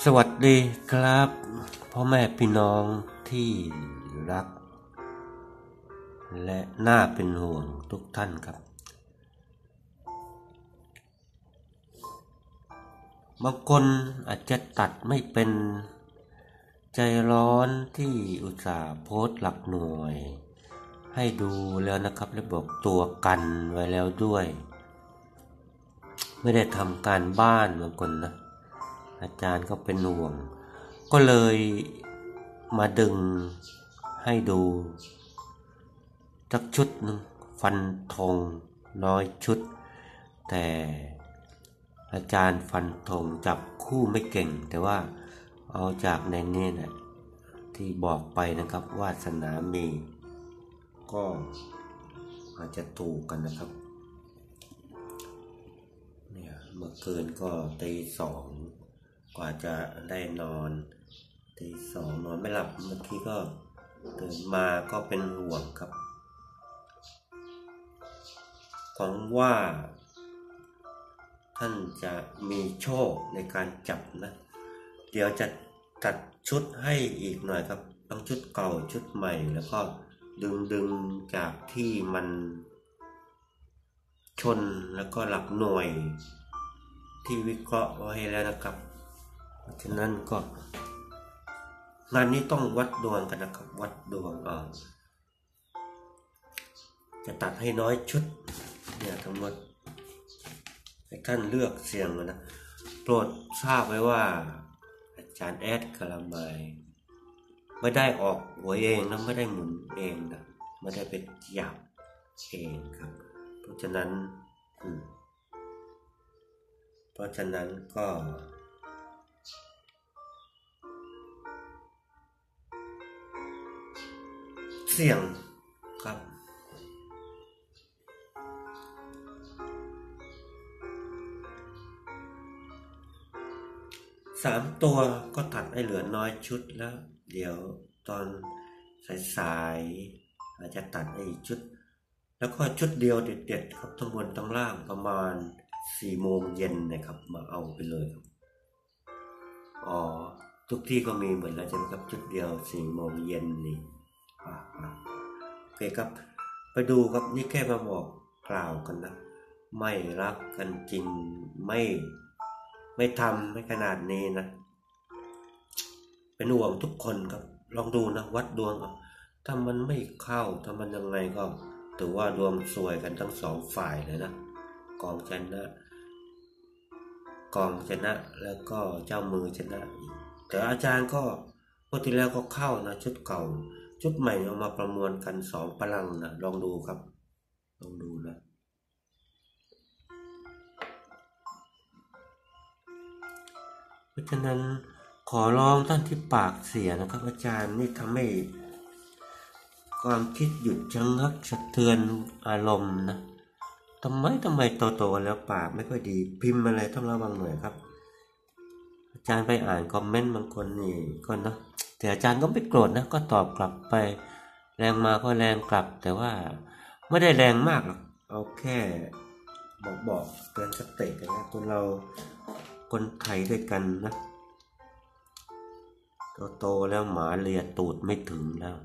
สวัสดีครับพ่อแม่พี่น้องที่รัก และน่าเป็นห่วงทุกท่านครับ บางคนอาจจะตัดไม่เป็นใจร้อนที่อุตส่าห์โพสต์หลักหน่วย ให้ดูแล้วนะครับ และบอกตัวกันไว้แล้วด้วย ไม่ได้ทำการบ้านบางคนนะ อาจารย์ก็เป็นห่วง ก็เลยมาดึงให้ดูสักชุดหนึ่งฟันธงน้อยชุด แต่อาจารย์ฟันธงจับคู่ไม่เก่ง แต่ว่าเอาจากในนี้นะที่บอกไปนะครับวาสนามี ก็อาจจะถูกกันนะครับเนี่ยเมื่อคืนก็ตีสอง กว่าจะได้นอนตีสองนอนไม่หลับเมื่อกี้ก็ตื่นมาก็เป็นห่วงครับหวังว่า ท่านจะมีโชคในการจับนะ เดี๋ยวจะตัดชุดให้อีกหน่อยครับทั้งชุดเก่าชุดใหม่แล้วก็ดึงดึงจากที่มันชนแล้วก็หลักหน่วยที่วิเคราะห์ไว้แล้วนะครับ เพราะฉะนั้นก็ งานนี้ต้องวัดดวงกันนะครับ วัดดวงเอาจะตัดให้น้อยชุด เนี่ยทั้งหมดให้ท่านเลือกเสียงนะ โปรดทราบไว้ว่า อาจารย์แอดคาราไมายไม่ได้ออกหวยเองนะไม่ได้หมุนเองนะไม่ได้เป็นหยับเองครับ เพราะฉะนั้น เพราะฉะนั้นก็ เสี่ยงครับ สามตัวก็ตัดให้เหลือน้อยชุดแล้ว เดี๋ยวตอนสายๆอาจจะตัดให้อีกชุด แล้วก็ชุดเดียวเด็ดๆครับทั้งบนทั้งล่างประมาณสี่โมงเย็นนะครับ มาเอาไปเลยครับอ๋อทุกที่ก็มีเหมือนแล้วใช่ไหมครับ ชุดเดียวสี่โมงเย็นนี่ โอเคครับ ไปดูครับนี่แค่มาบอกกล่าวกันนะ ไม่รักกันจริงไม่ไม่ทำไม่ขนาดนี้นะ เป็นห่วงทุกคนครับ ลองดูนะวัดดวงถ้ามันไม่เข้าถ้ามันยังไงก็ถือว่าดวงสวยกันทั้งสองฝ่ายเลยนะกองชนะกองชนะแล้วก็เจ้ามือชนะ แต่อาจารย์ก็พวกที่แล้วก็เข้านะชุดเก่า ชุดใหม่เอามาประมวลกันสองพลังนะลองดูครับ ลองดูนะเพราะฉะนั้นขอร้องท่านที่ปากเสียนะครับ อาจารย์นี่ทำให้ความคิดหยุดชะงักสะเทือนอารมณ์นะทำไมทำไมโตๆแล้วปากไม่ค่อยดี พิมพ์อะไรต้องระวังหน่อยครับ อาจารย์ไปอ่านคอมเมนต์บางคนนี่ก็เนะ แต่อาจารย์ก็ไม่โกรธนะก็ตอบกลับไป แรงมาก็แรงกลับ แต่ว่าไม่ได้แรงมากหรอกเอาแค่บอกบอกเตือนสติกันนะคนเราคนไทยด้วยกันนะโตแล้วหมาเลียตูดไม่ถึงแล้ว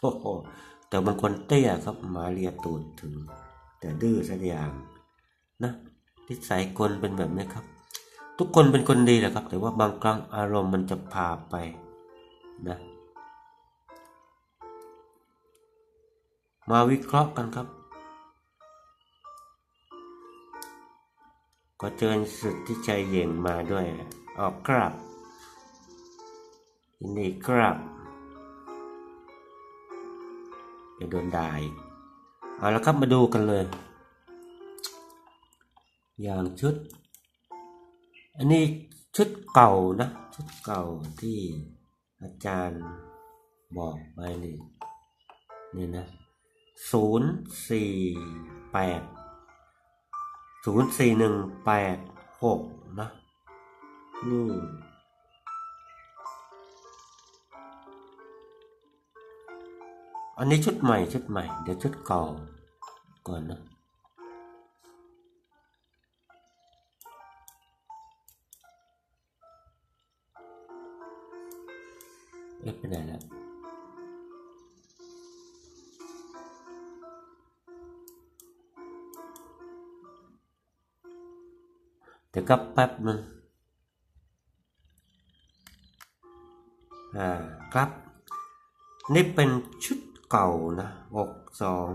โอ้โหแต่บางคนเตี้ยครับหมาเลียตูดถึง แต่ดื้อสักอย่างนะนิสัยคนเป็นแบบนี้ครับ ทุกคนเป็นคนดีแหละครับ แต่ว่าบางครั้งอารมณ์มันจะพาไป นะมาวิเคราะห์กันครับ ก็เชิญสุดที่ใจเย็นมาด้วยออกกราบยินดีกราบเดี๋ยวโดนด่าอีกเอาละครับมาดูกันเลย อย่างชุด อันนี้ชุดเก่านะ ชุดเก่าที่ อาจารย์บอกไว้นี่นี่นะศูนย์สี่แปดศูนย์สี่หนึ่งแปดหกนะนี่อันนี้ชุดใหม่ชุดใหม่ เดี๋ยวชุดเก่าก่อนนะ เอ๊ะไปไหนแล้วเดี๋ยวก็แป๊บนึงอ่าครับ นี่เป็นชุดเก่านะหกสอง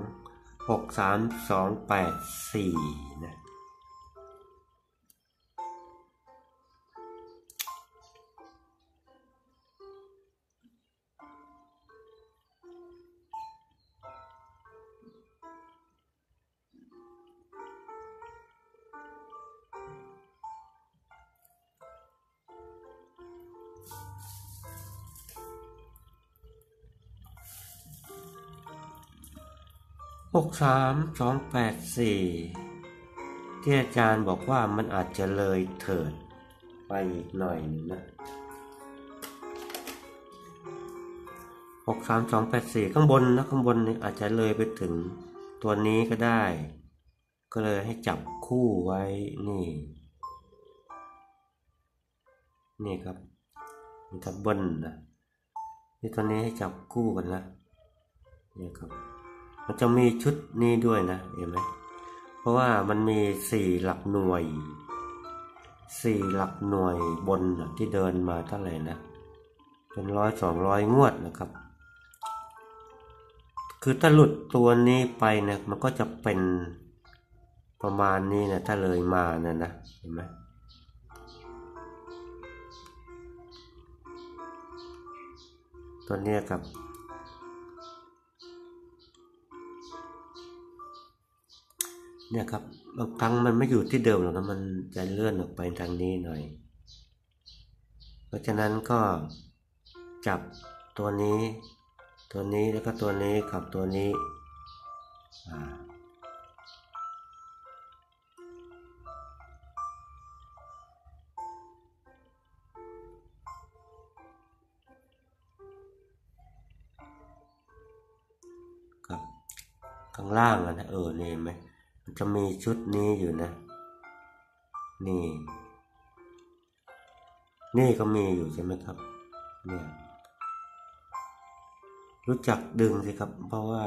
หกสามสองแปดสี่นะ หกสามสองแปดสี่ที่อาจารย์บอกว่ามันอาจจะเลยเถิดไปอีกหน่อยนึงนะหกสามสองแปดสี่ข้างบนนะข้างบนนี่อาจจะเลยไปถึงตัวนี้ก็ได้ ก็เลยให้จับคู่ไว้นี่ นี่ครับมันทับเบิ้ลนะนี่ตัวนี้ให้จับคู่กันนะนี่ครับ มันจะมีชุดนี้ด้วยนะเห็นไหมเพราะว่ามันมีสี่หลักหน่วยสี่หลักหน่วยบนนะที่เดินมาเท่าไหร่นะเป็นร้อยสองร้อยงวดนะครับ คือถ้าหลุดตัวนี้ไปเนี่ยมันก็จะเป็นประมาณนี้นะถ้าเลยมาเนี่ยนะเห็นไหมตัวนี้ครับ เนี่ยครับบางครั้งมันไม่อยู่ที่เดิมหรอกนะมันจะเลื่อนออกไปทางนี้หน่อย เพราะฉะนั้นก็จับตัวนี้ ตัวนี้แล้วก็ตัวนี้กับตัวนี้อ่าครับข้างล่างอะนะเออนี่เห็นไหม จะมีชุดนี้อยู่นะ นี่ นี่ก็มีอยู่ใช่ไหมครับ เนี่ย รู้จักดึงสิครับ เพราะว่า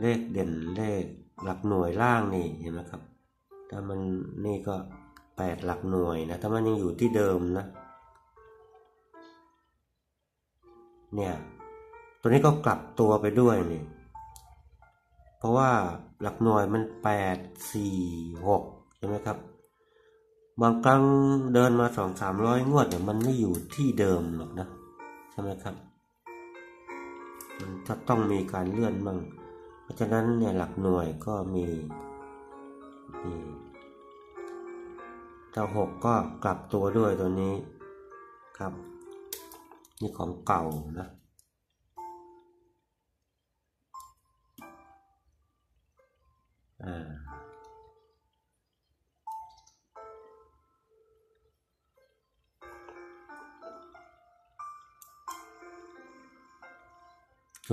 เลขเด่นเลขหลักหน่วยล่างนี่เห็นไหมครับ ถ้ามันนี่ก็แปดหลักหน่วยนะ ถ้ามันยังอยู่ที่เดิมนะ เนี่ย ตัวนี้ก็กลับตัวไปด้วยนี่ เพราะว่าหลักหน่วยมันแปดสี่หกใช่ไหมครับ บางครั้งเดินมาสองสามร้อยงวดเนี่ยมันไม่อยู่ที่เดิมหรอกนะ ใช่ไหมครับ มันจะต้องมีการเลื่อนบ้างเพราะฉะนั้นเนี่ยหลักหน่วยก็มีเจ้าหกก็กลับตัวด้วยตัวนี้ครับ นี่ของเก่านะ ส่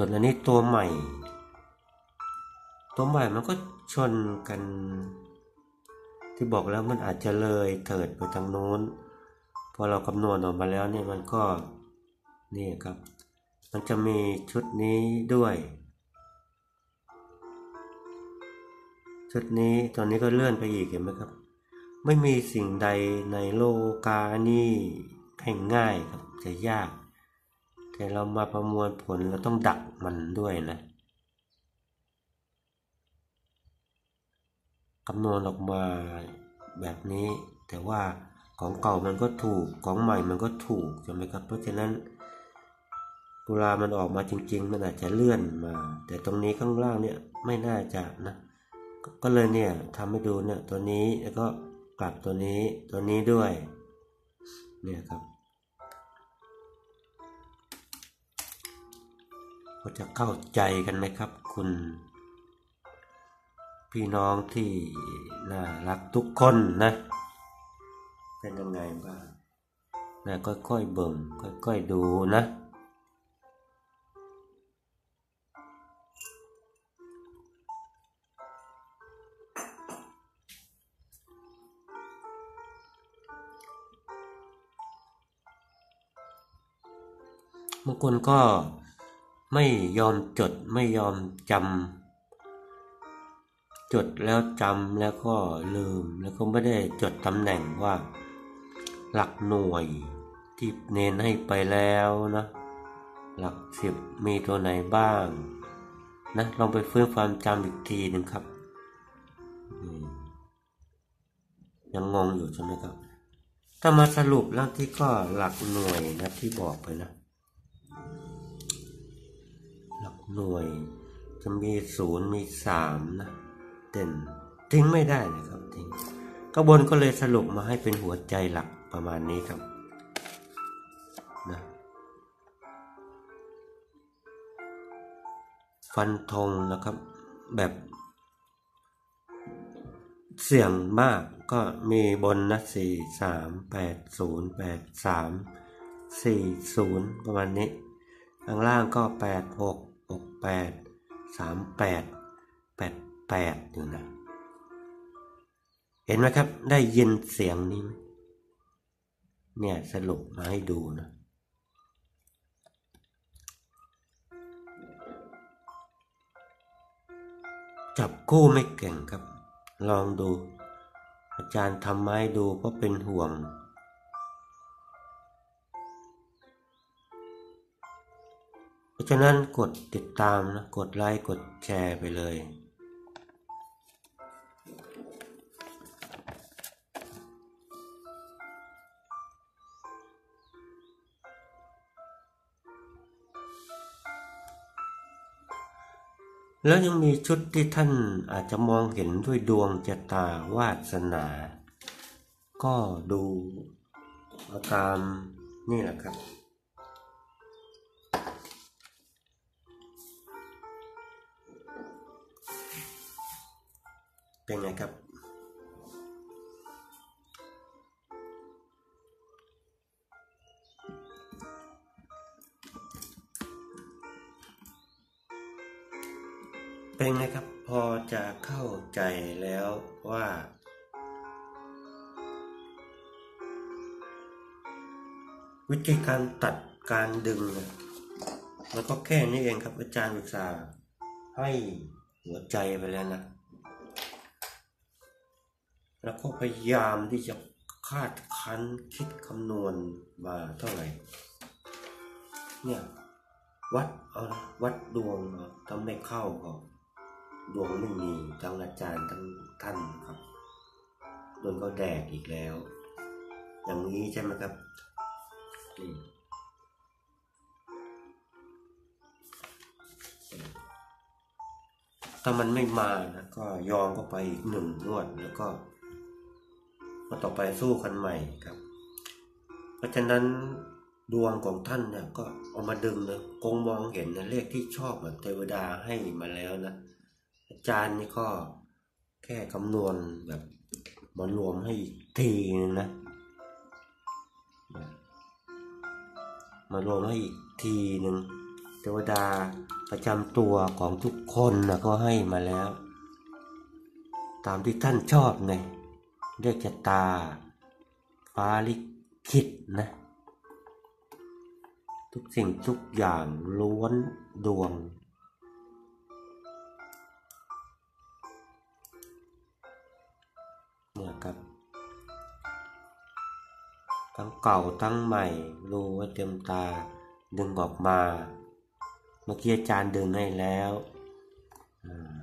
วนอันนี้ตัวใหม่ ตัวใหม่มันก็ชนกัน ที่บอกแล้วมันอาจจะเลยเถิดไปทางโน้น พอเราคำนวณออกมาแล้วเนี่ยมันก็นี่ครับ มันจะมีชุดนี้ด้วย ชุดนี้ตอนนี้ก็เลื่อนไปอีกเห็นไหมครับ ไม่มีสิ่งใดในโลกานี้ให้ง่ายครับจะยาก แต่เรามาประมวลผลเราต้องดักมันด้วยนะคำนวณออกมาแบบนี้ แต่ว่าของเก่ามันก็ถูกของใหม่มันก็ถูกใช่ไหมครับ เพราะฉะนั้นเวลามันออกมาจริง ๆ มันอาจจะเลื่อนมา แต่ตรงนี้ข้างล่างเนี่ยไม่น่าจะนะ ก็เลยเนี่ยทำให้ดูเนี่ยตัวนี้แล้วก็กลับตัวนี้ตัวนี้ด้วยเนี่ยครับ ก็จะเข้าใจกันไหมครับ คุณ พี่น้องที่น่ารักทุกคนนะ เป็นยังไงบ้างนะค่อยๆเบิ่งค่อยๆดูนะ บางคนก็ไม่ยอมจดไม่ยอมจำจดแล้วจำแล้วก็ลืมแล้วก็ไม่ได้จดตำแหน่งว่า หลักหน่วยที่เน้นให้ไปแล้วนะหลักสิบมีตัวไหนบ้างนะลองไปฟื้นความจำอีกทีหนึ่งครับยังงงอยู่ใช่ไหมครับ ถ้ามาสรุปแล้วที่ก็หลักหน่วยนะที่บอกไปนะ หน่วยจะมีศูนย์มีสามนะเด่นทิ้งไม่ได้นะครับทิ้งกระบวนก็เลยสรุปมาให้เป็นหัวใจหลักประมาณนี้ครับนะฟันธงนะครับแบบเสี่ยงมากก็มีบนนะสี่สามแปดศูนย์แปดสามสี่ศูนย์ประมาณนี้ ข้างล่างก็แปดหก หกแปดสามแปดแปดแปดอยู่นะ เห็นไหมครับ ได้ยินเสียงนี้ไหมเนี่ยสรุปมาให้ดูนะ จับคู่ไม่เก่งครับ ลองดู อาจารย์ทำไม้ดูเพราะเป็นห่วง ราะฉะนั้นกดติดตามนะกดไลค์กดแชร์ไปเลย แล้วยังมีชุดที่ท่านอาจจะมองเห็นด้วยดวงจตาวาสนา ก็ดูอาตามนี่แหละครับ เป็นไงครับ เป็นไงครับพอจะเข้าใจแล้วว่าวิธีการตัดการดึงเนี่ยมันก็แค่นี้เองครับอาจารย์ศึกษาให้หัวใจไปแล้วนะ แล้วก็พยายามที่จะคาดคั้นคิดคำนวณมาเท่าไหร่ เนี่ยวัดเอานะวัดดวงเอาไม่เข้าก็ดวงไม่มีทั้งอาจารย์ทั้งท่านครับโดนก็แดกอีกแล้ว อย่างนี้ใช่ไหมครับนี่ถ้ามันไม่มานะก็ยอมก็ไปอีกหนึ่งนวดแล้วก็ มาต่อไปสู้กันใหม่ครับ เพราะฉะนั้นดวงของท่านเนี่ยก็เอามาดึงนะคงมองเห็นนะเลขที่ชอบแบบเทวดาให้มาแล้วนะอาจารย์นี่ก็แค่คำนวณแบบมารวมให้อีกทีนึงนะมารวมให้อีกทีหนึ่งเทวดาประจำตัวของทุกคนนะก็ให้มาแล้ว ตามที่ท่านชอบไง เรียกชะตา ฟ้าลิขิตนะ ทุกสิ่งทุกอย่างล้วนดวง เนี่ยครับ ทั้งเก่าทั้งใหม่รู้ว่าเต็มตาดึงออกมา เมื่อกี้อาจารย์ดึงให้แล้วอ่า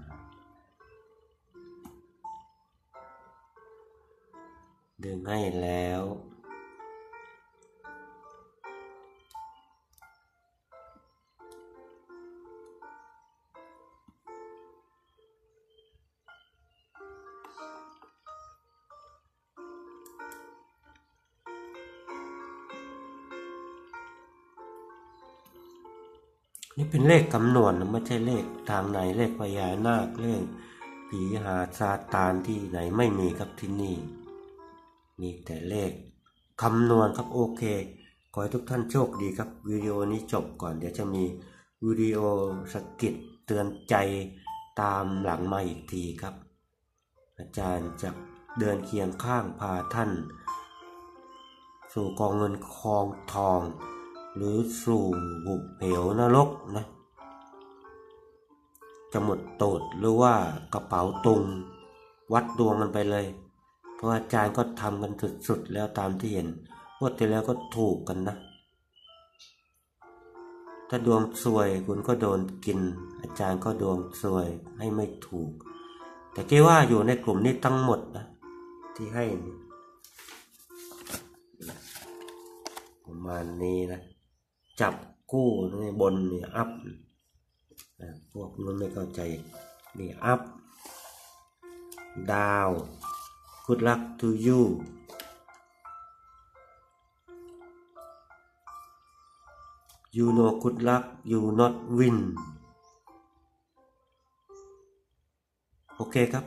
ดึงให้แล้ว นี่เป็นเลขคำนวณนะไม่ใช่เลขทางไหนเลขพญานาคเลขผีหาซาตานที่ไหนไม่มีครับที่นี่ มีแต่เลขคำนวณครับโอเค ขอให้ทุกท่านโชคดีครับวิดีโอนี้จบก่อนเดี๋ยวจะมีวิดีโอสกิดเตือนใจตามหลังมาอีกทีครับ อาจารย์จะเดินเคียงข้างพาท่าน สู่กองเงินคองทอง หรือสู่หุบเหวนรกนะจะหมดโตดหรือว่ากระเป๋าตุง วัดดวงกันไปเลย เพราะอาจารย์ก็ทำกันสุดๆแล้วตามที่เห็นงวดที่แล้วก็ถูกกันนะ ถ้าดวงซวยคุณก็โดนกิน อาจารย์ก็ดวงซวยให้ไม่ถูก แต่คิดว่าอยู่ในกลุ่มนี้ทั้งหมดนะ ที่ให้ประมาณนี้นะ จับกู้นี่บนนี่อัพนะพวกนู้นไม่เข้าใจ นี่อัพ ดาว good luck to you you know good luck you not win โอเคครับ